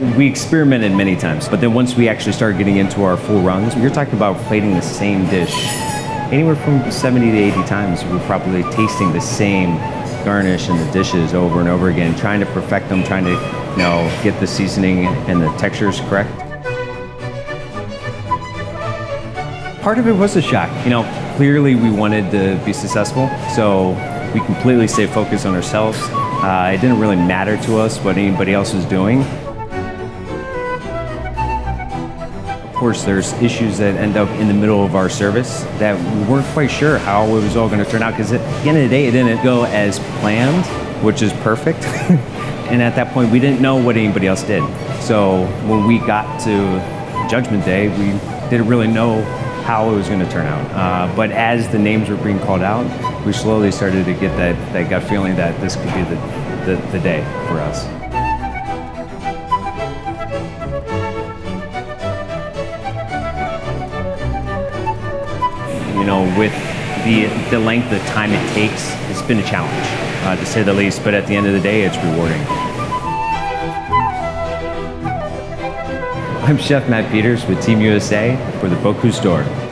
we experimented many times, but then once we actually started getting into our full runs, you're talking about plating the same dish anywhere from 70 to 80 times. We're probably tasting the same garnish and the dishes over and over again, trying to perfect them, trying to, you know, get the seasoning and the textures correct. Part of it was a shock. You know, clearly we wanted to be successful, so we completely stayed focused on ourselves. Uh, it didn't really matter to us what anybody else was doing. Course, there's issues that end up in the middle of our service that we weren't quite sure how it was all going to turn out because at the end of the day, it didn't go as planned, which is perfect. and at that point, we didn't know what anybody else did. So when we got to Judgment Day, we didn't really know how it was going to turn out. Uh, but as the names were being called out, we slowly started to get that, that gut feeling that this could be the, the, the day for us. You know, with the, the length of time it takes, it's been a challenge, uh, to say the least, but at the end of the day, it's rewarding. I'm Chef Matt Peters with Team USA for the Bocuse d'Or.